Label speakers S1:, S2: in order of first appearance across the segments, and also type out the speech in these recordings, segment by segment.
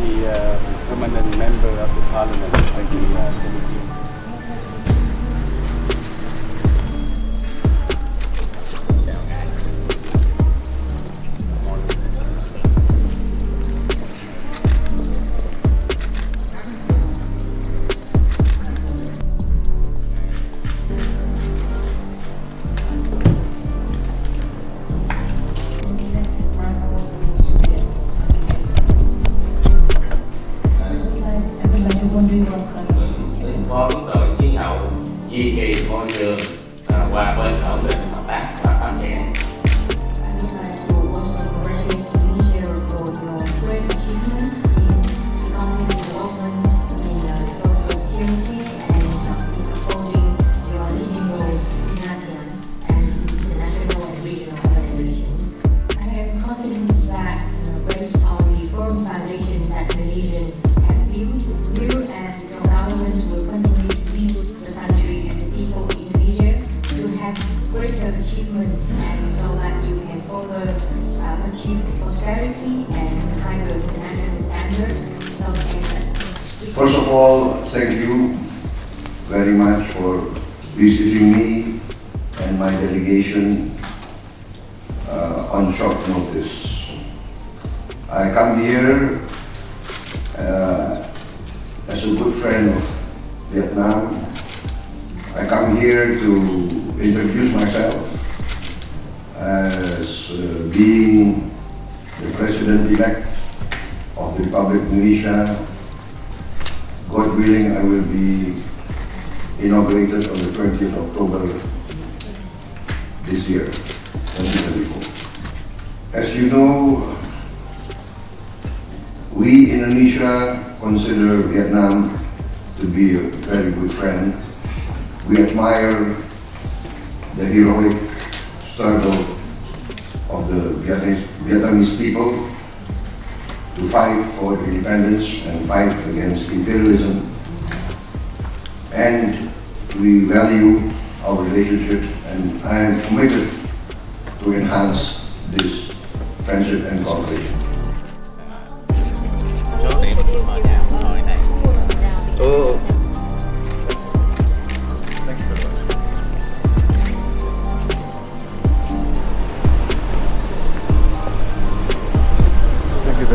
S1: the uh, permanent member of the parliament. Thank you. The, uh, phó toán rồi khí hậu, duy trì môi trường hòa bình ổn định hợp tác greater achievements and so that you can further uh, achieve prosperity and higher international standards. So
S2: First of all, thank you very much for receiving me and my delegation uh, on short notice. I come here uh, as a good friend of Vietnam. I come here to introduce myself as uh, being the president-elect of the Republic of Indonesia God willing, I will be inaugurated on the 20th October this year, 2024. As you know, we in Indonesia consider Vietnam to be a very good friend. We admire the heroic struggle of the Vietnamese, people to fight for independence and fight against imperialism. And we value our relationship and I am committed to enhance this friendship and cooperation.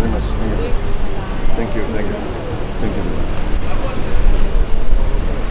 S2: very much. Thank you. Thank you. Thank you. Thank you.